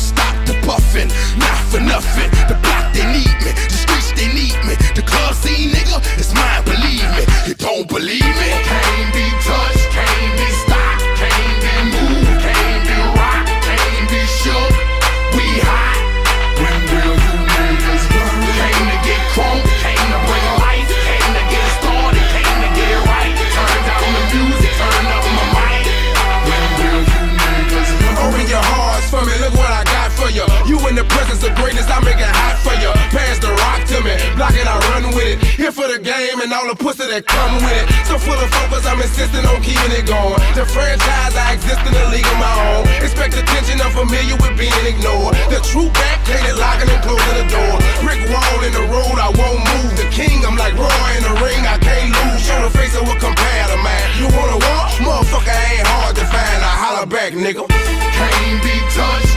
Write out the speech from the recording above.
stop the puffin', not for nothing. The block they need me, the streets they need me, the club scene nigga, it's mine, believe me. You don't believe me? for you. You in the presence of greatness, I make it hot for you. Pass the rock to me, block it, I run with it. Here for the game and all the pussy that come with it. So full of focus, I'm insisting on keeping it going. The franchise, I exist in the league of my own. Expect attention, I'm familiar with being ignored. The true back, painted, locking and closing the door. Brick wall in the road, I won't move. The king, I'm like Roy in the ring, I can't lose. Show the face of a competitor, man. You wanna walk? Motherfucker, ain't hard to find. I holler back, nigga. Can't be touched.